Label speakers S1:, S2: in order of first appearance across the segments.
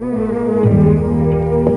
S1: Música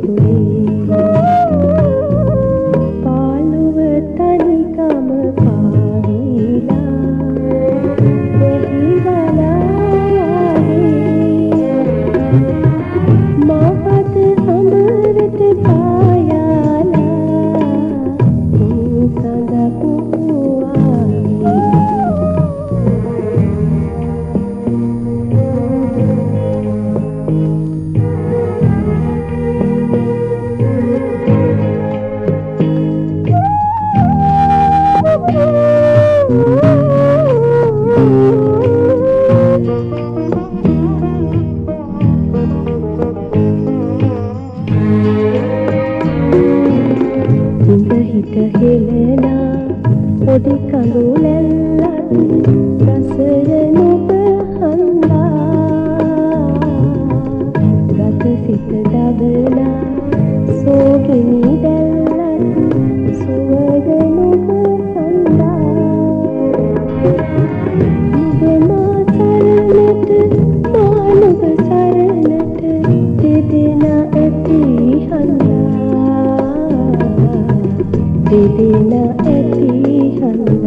S1: with me. Vì vì na e thi hằng